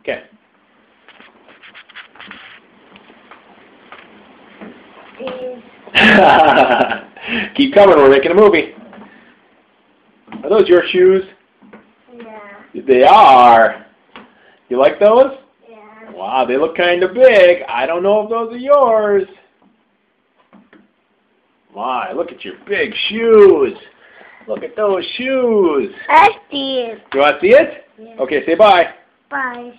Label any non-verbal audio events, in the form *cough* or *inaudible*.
Okay. *laughs* Keep coming, we're making a movie. Are those your shoes? Yeah. They are. You like those? Yeah. Wow, they look kind of big. I don't know if those are yours. My, look at your big shoes. Look at those shoes. I see it. You want to see it? Yeah. Okay, say bye. Bye.